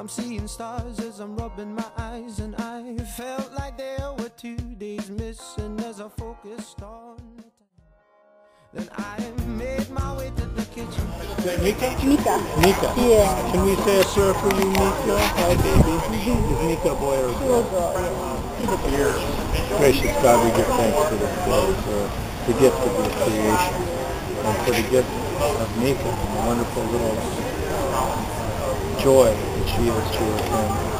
I'm seeing stars as I'm rubbing my eyes And I felt like Meka? Meka. Meka. Yeah. Can we say a prayer for you, Meka? Hi, baby. Is Meka a boy or a girl? Gracious God, we give thanks for this day, for the gift of your creation, and for the gift of Meka and the wonderful little joy that she is to her family.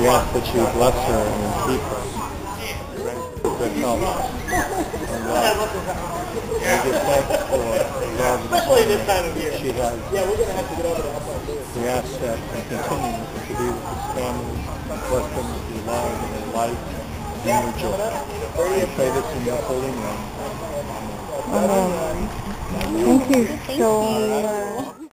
We ask that you bless her and keep her. Good health and love. We give thanks for love Especially this time of year. she has. Yeah, we're gonna have to get over to Upland Lewis. We ask that you continue to be with his family, bless them with your love and your light and your joy. We pray this in your holy name. Thank you so much.